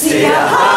Siyahamba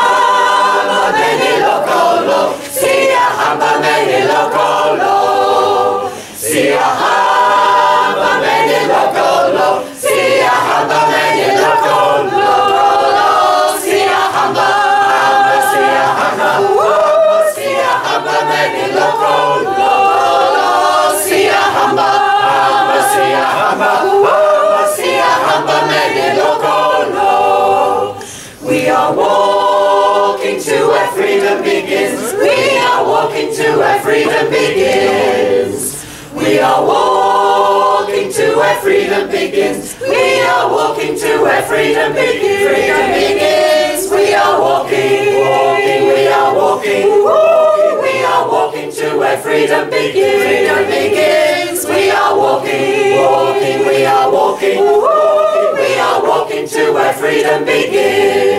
We are walking to where freedom begins. We are walking to where freedom begins. We are walking to where freedom begins. We are walking to where freedom begins. Freedom begins. We are walking, walking. We are walking, walking. We are walking to where freedom begins. Freedom begins. We are walking, walking. We are walking, walking. We are walking to where freedom begins.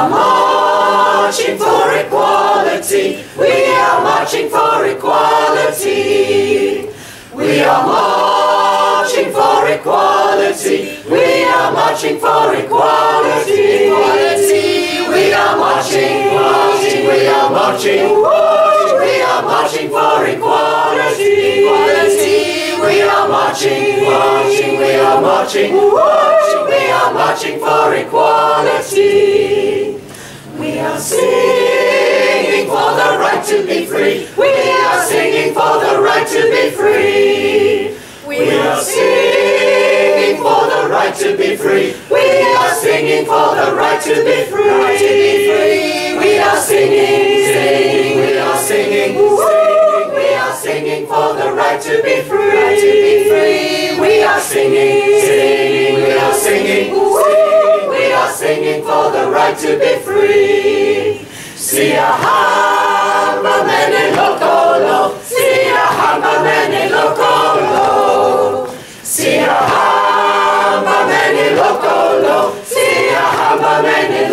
We are marching for equality. We are marching for equality. We are marching for equality. We are marching for equality. Equality. We are marching, marching. We are marching. We are marching for equality. Equality. We are marching, marching. We are marching, marching. We are marching for equality. To be free. We are singing for the right to be free. We are singing for the right to be free. We are singing for the right to be free. Right to be free. We are singing, singing. We are singing, singing. We are singing for the right to be free. Right to be free. We are singing, singing. We are singing, singing. We are singing for the right to be free. Siyahamba mene